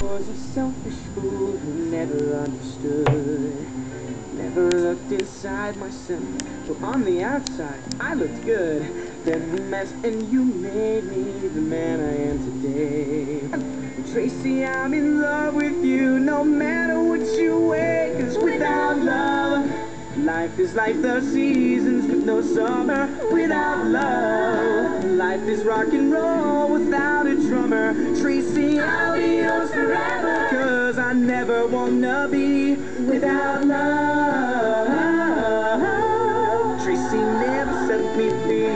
was a selfish fool who never understood. Never looked inside myself, so on the outside I looked good. Then we met and you made me the man I am today. Tracy, I'm in love with you no matter what you weigh, cause without love, life is like the seasons with no summer. Without love, life is rock and roll without a drummer. Tracy, never wanna be without love. Tracy never set me free.